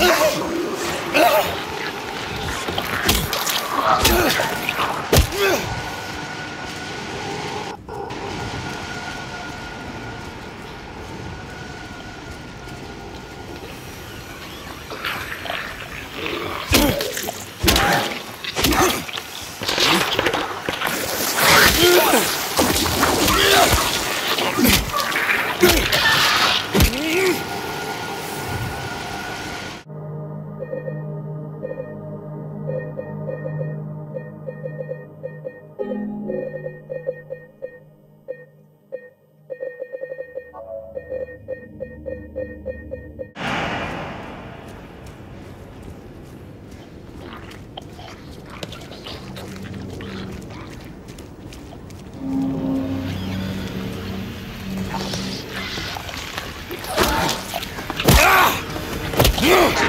ハハハハ! Yeah!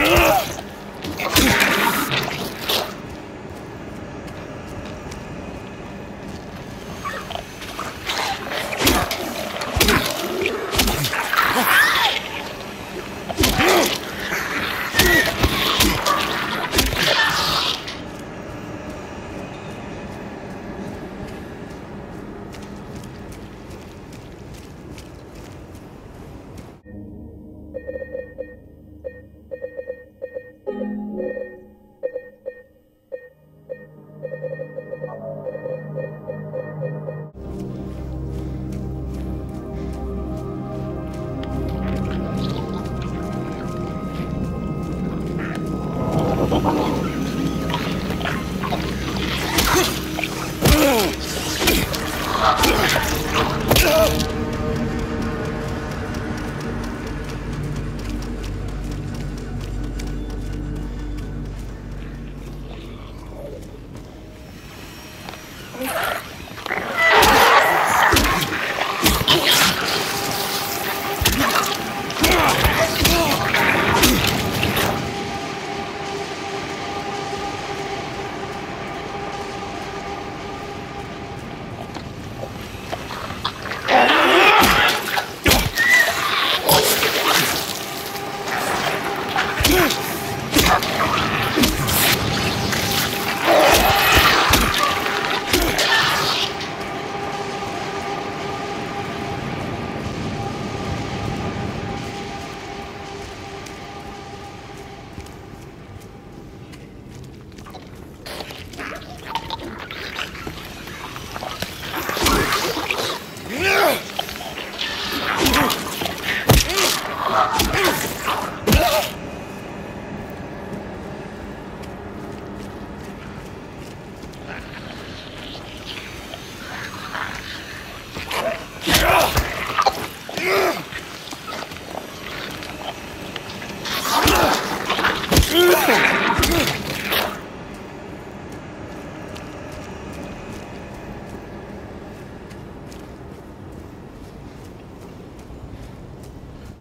Ugh!